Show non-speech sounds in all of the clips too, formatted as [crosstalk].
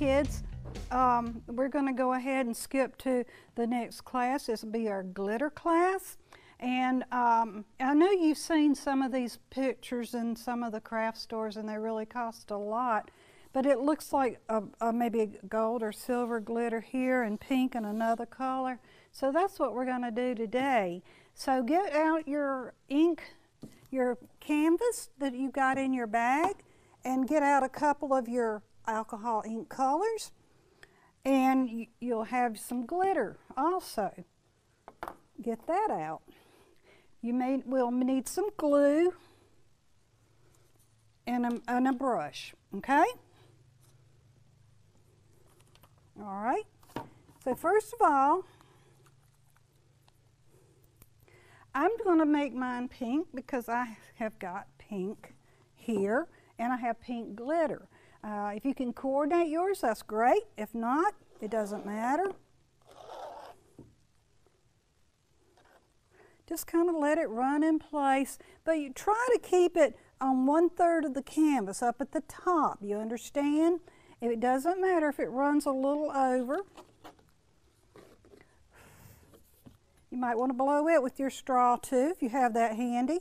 kids, um, we're going to go ahead and skip to the next class. This will be our glitter class. And um, I know you've seen some of these pictures in some of the craft stores, and they really cost a lot. But it looks like a, a maybe gold or silver glitter here, and pink and another color. So that's what we're going to do today. So get out your ink, your canvas that you got in your bag, and get out a couple of your alcohol ink colors and you'll have some glitter also. Get that out. You may will need some glue and a, and a brush, okay? All right. So first of all, I'm going to make mine pink because I have got pink here and I have pink glitter. Uh, if you can coordinate yours, that's great. If not, it doesn't matter. Just kind of let it run in place, but you try to keep it on one third of the canvas up at the top. You understand? It doesn't matter if it runs a little over. You might want to blow it with your straw too if you have that handy.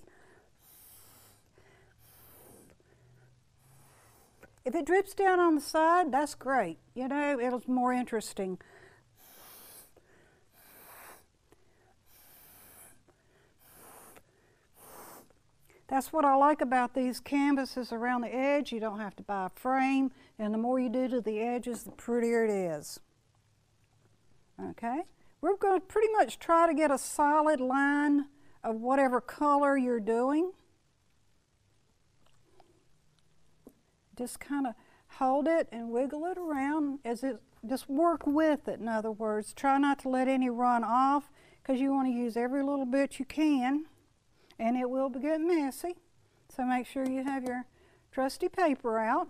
If it drips down on the side, that's great. You know, it's more interesting. That's what I like about these canvases around the edge. You don't have to buy a frame, and the more you do to the edges, the prettier it is. Okay, we're going to pretty much try to get a solid line of whatever color you're doing. Just kind of hold it and wiggle it around as it, just work with it, in other words. Try not to let any run off because you want to use every little bit you can and it will get messy. So make sure you have your trusty paper out.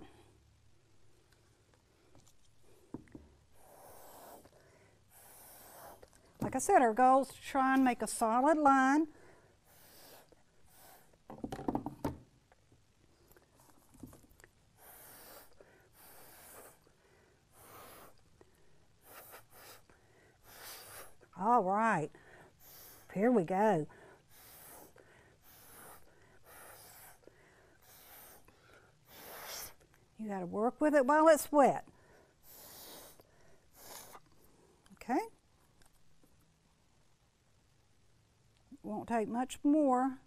Like I said, our goal is to try and make a solid line All right, here we go. You got to work with it while it's wet. Okay? Won't take much more.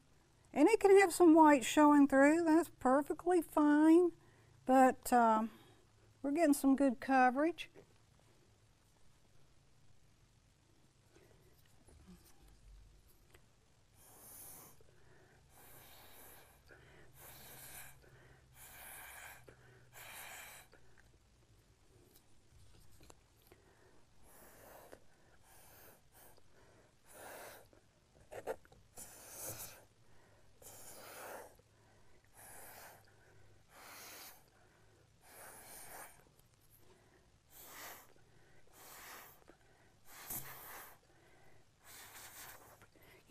And it can have some white showing through. That's perfectly fine. But uh, we're getting some good coverage.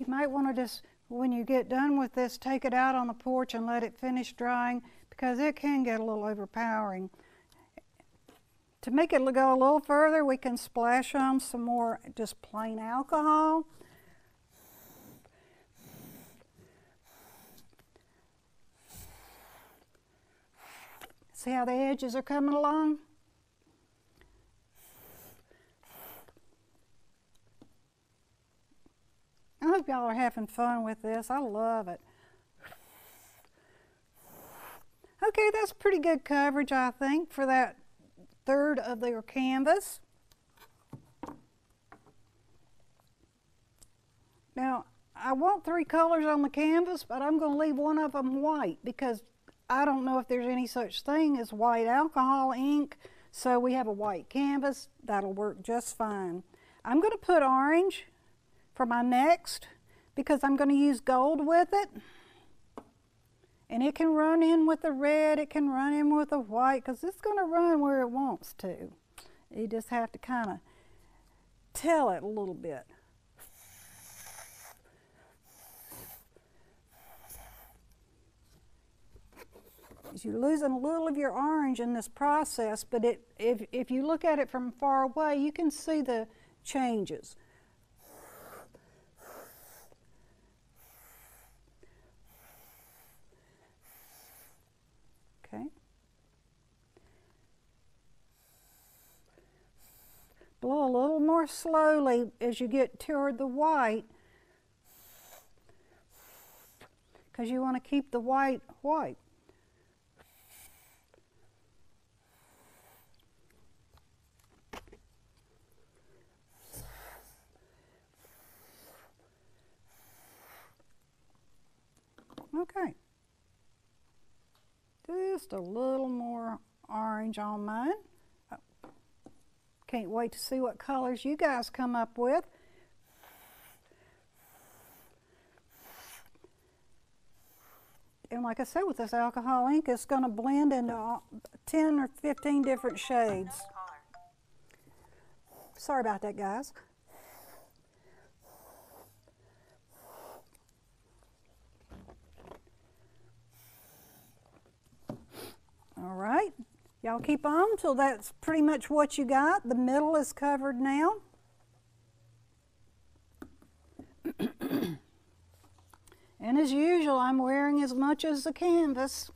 You might want to just, when you get done with this, take it out on the porch and let it finish drying because it can get a little overpowering. To make it go a little further, we can splash on some more just plain alcohol. See how the edges are coming along? I hope y'all are having fun with this. I love it. Okay, that's pretty good coverage, I think, for that third of their canvas. Now, I want three colors on the canvas, but I'm going to leave one of them white because I don't know if there's any such thing as white alcohol ink. So we have a white canvas. That'll work just fine. I'm going to put orange for my next because I'm going to use gold with it. And it can run in with the red, it can run in with the white because it's going to run where it wants to. You just have to kind of tell it a little bit. you're losing a little of your orange in this process, but it, if, if you look at it from far away, you can see the changes. Okay. Blow a little more slowly as you get toward the white because you want to keep the white white. Okay. Just a little more orange on mine. Can't wait to see what colors you guys come up with. And like I said, with this alcohol ink, it's going to blend into 10 or 15 different shades. Sorry about that, guys. All right, y'all keep on till that's pretty much what you got. The middle is covered now. [clears throat] and as usual, I'm wearing as much as the canvas.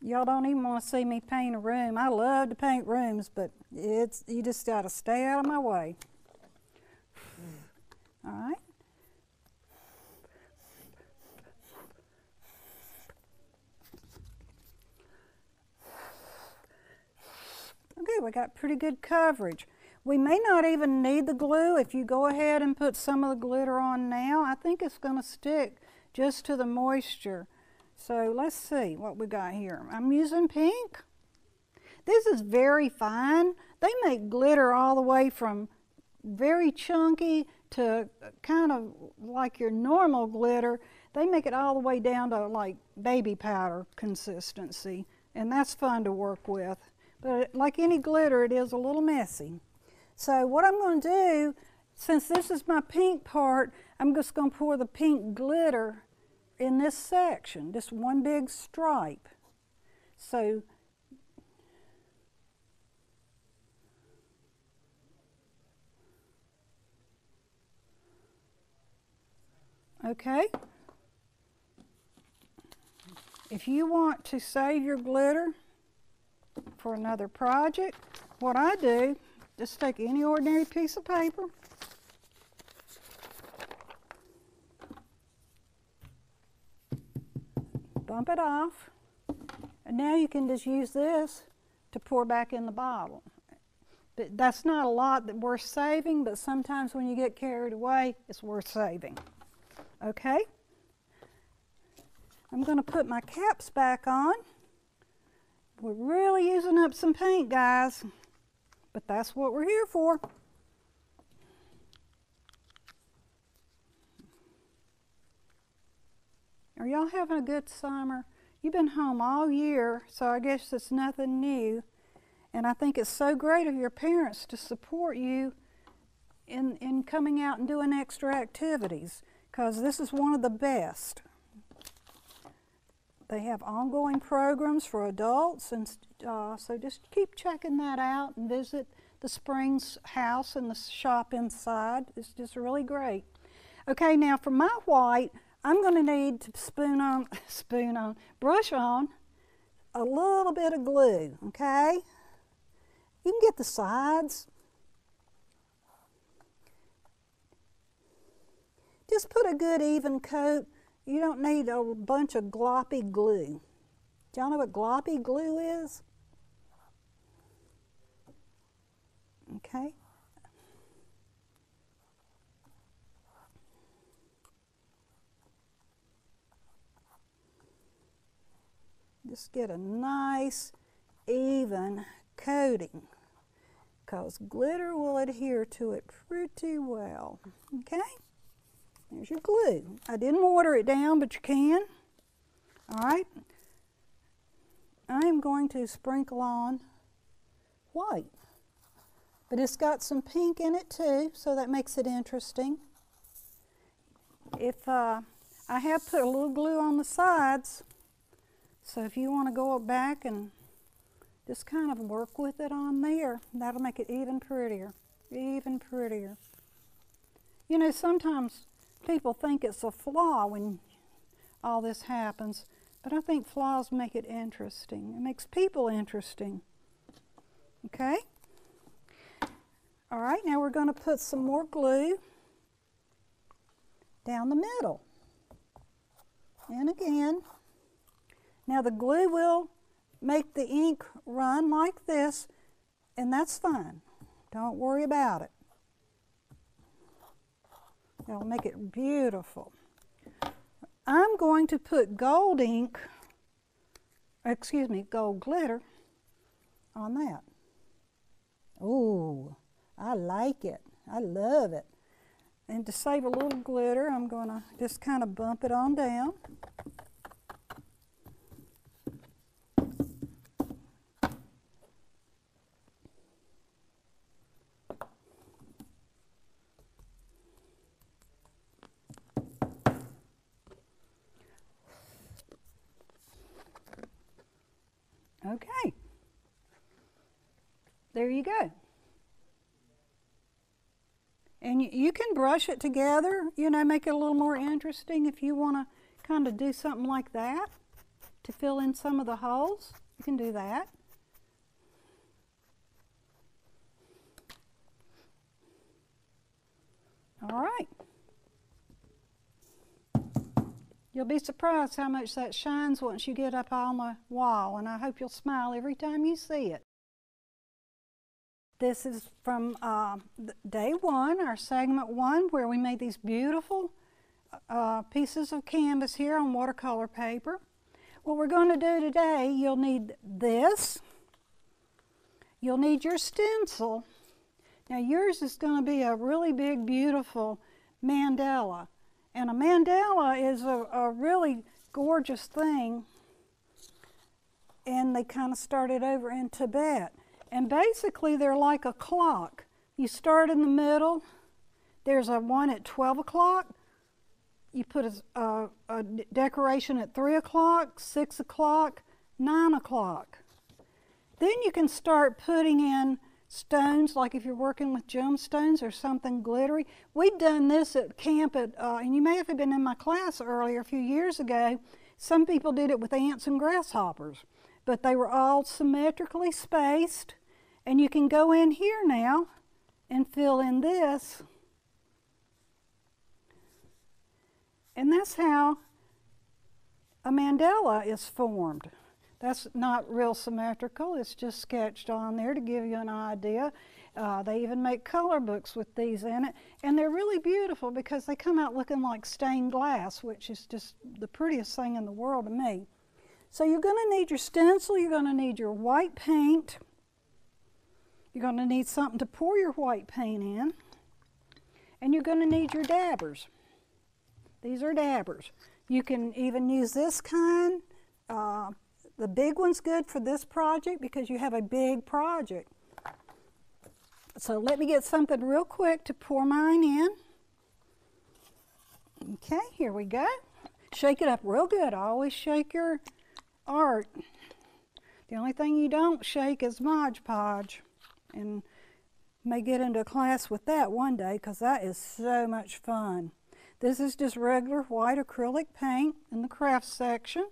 Y'all don't even want to see me paint a room. I love to paint rooms, but it's you just got to stay out of my way. All right. Okay, we got pretty good coverage. We may not even need the glue if you go ahead and put some of the glitter on now. I think it's going to stick just to the moisture. So let's see what we got here. I'm using pink. This is very fine. They make glitter all the way from very chunky to kind of like your normal glitter. They make it all the way down to like baby powder consistency. And that's fun to work with. But like any glitter, it is a little messy. So what I'm going to do, since this is my pink part, I'm just going to pour the pink glitter in this section, just one big stripe. So Okay? If you want to save your glitter, for another project, what I do, just take any ordinary piece of paper, bump it off, and now you can just use this to pour back in the bottle. But that's not a lot that worth saving, but sometimes when you get carried away, it's worth saving. Okay? I'm going to put my caps back on. We're really using up some paint, guys, but that's what we're here for. Are y'all having a good summer? You've been home all year, so I guess it's nothing new. And I think it's so great of your parents to support you in, in coming out and doing extra activities because this is one of the best. They have ongoing programs for adults, and uh, so just keep checking that out and visit the Springs house and the shop inside. It's just really great. Okay, now for my white, I'm going to need to spoon on, [laughs] spoon on, brush on a little bit of glue, okay? You can get the sides. Just put a good even coat you don't need a bunch of gloppy glue. Do y'all know what gloppy glue is? Okay. Just get a nice, even coating because glitter will adhere to it pretty well. Okay? There's your glue. I didn't water it down, but you can. All right. I am going to sprinkle on white. But it's got some pink in it too, so that makes it interesting. If uh, I have put a little glue on the sides, So if you want to go back and just kind of work with it on there, that'll make it even prettier, even prettier. You know, sometimes people think it's a flaw when all this happens, but I think flaws make it interesting. It makes people interesting. Okay? All right, now we're going to put some more glue down the middle. And again. Now the glue will make the ink run like this, and that's fine. Don't worry about it. That'll make it beautiful. I'm going to put gold ink, excuse me, gold glitter on that. Ooh, I like it. I love it. And to save a little glitter, I'm going to just kind of bump it on down. Okay. There you go. And you, you can brush it together, you know, make it a little more interesting if you want to kind of do something like that to fill in some of the holes. You can do that. All right. You'll be surprised how much that shines once you get up on the wall, and I hope you'll smile every time you see it. This is from uh, day one, our segment one, where we made these beautiful uh, pieces of canvas here on watercolor paper. What we're going to do today, you'll need this. You'll need your stencil. Now yours is going to be a really big, beautiful mandala. And a mandala is a, a really gorgeous thing. And they kind of started over in Tibet. And basically, they're like a clock. You start in the middle. There's a one at 12 o'clock. You put a, a, a decoration at 3 o'clock, 6 o'clock, 9 o'clock. Then you can start putting in stones, like if you're working with gemstones or something glittery. We've done this at camp, at, uh, and you may have been in my class earlier a few years ago. Some people did it with ants and grasshoppers, but they were all symmetrically spaced. And you can go in here now and fill in this. And that's how a mandala is formed. That's not real symmetrical, it's just sketched on there to give you an idea. Uh, they even make color books with these in it, and they're really beautiful because they come out looking like stained glass, which is just the prettiest thing in the world to me. So you're going to need your stencil, you're going to need your white paint, you're going to need something to pour your white paint in, and you're going to need your dabbers. These are dabbers. You can even use this kind. Uh, the big one's good for this project because you have a big project. So let me get something real quick to pour mine in. Okay, here we go. Shake it up real good. Always shake your art. The only thing you don't shake is Mod Podge. And may get into a class with that one day because that is so much fun. This is just regular white acrylic paint in the craft section.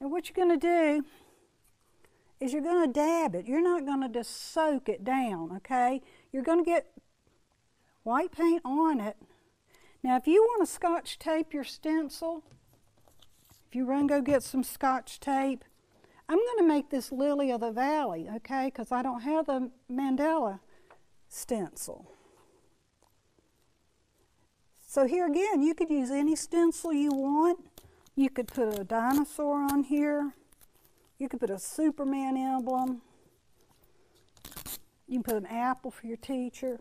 And what you're going to do is you're going to dab it. You're not going to just soak it down, okay? You're going to get white paint on it. Now, if you want to scotch tape your stencil, if you run go get some scotch tape, I'm going to make this lily of the valley, okay, because I don't have the mandala stencil. So here again, you could use any stencil you want. You could put a dinosaur on here. You could put a Superman emblem. You can put an apple for your teacher.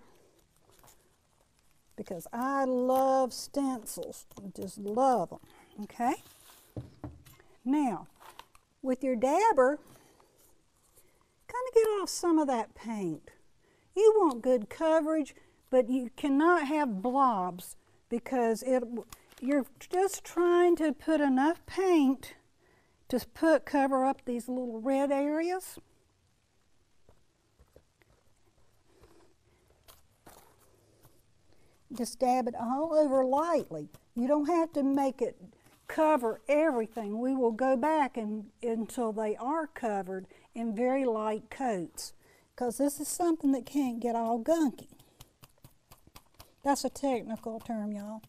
Because I love stencils. I just love them. Okay? Now, with your dabber, kind of get off some of that paint. You want good coverage, but you cannot have blobs because it you're just trying to put enough paint to put cover up these little red areas. Just dab it all over lightly. You don't have to make it cover everything. We will go back and, until they are covered in very light coats because this is something that can't get all gunky. That's a technical term, y'all.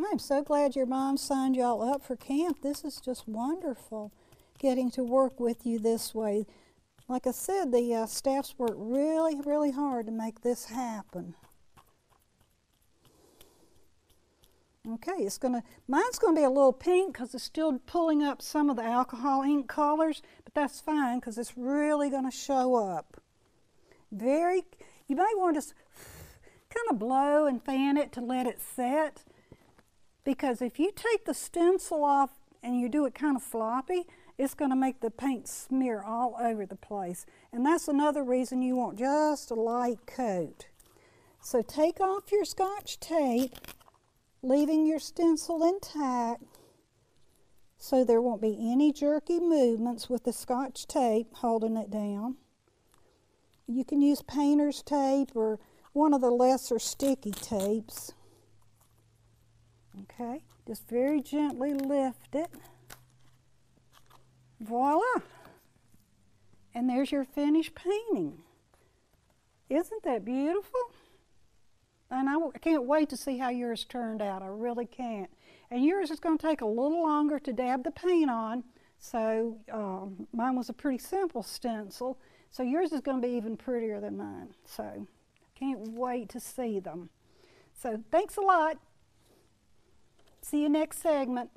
I'm so glad your mom signed y'all up for camp. This is just wonderful getting to work with you this way. Like I said, the uh, staff's worked really, really hard to make this happen. Okay, it's gonna, mine's gonna be a little pink because it's still pulling up some of the alcohol ink colors, but that's fine because it's really gonna show up. Very, you may want to kind of blow and fan it to let it set because if you take the stencil off and you do it kind of floppy, it's going to make the paint smear all over the place. And that's another reason you want just a light coat. So take off your scotch tape, leaving your stencil intact so there won't be any jerky movements with the scotch tape holding it down. You can use painter's tape or one of the lesser sticky tapes. Okay, just very gently lift it. Voila! And there's your finished painting. Isn't that beautiful? And I can't wait to see how yours turned out. I really can't. And yours is going to take a little longer to dab the paint on. So um, mine was a pretty simple stencil. So yours is going to be even prettier than mine. So I can't wait to see them. So thanks a lot. See you next segment.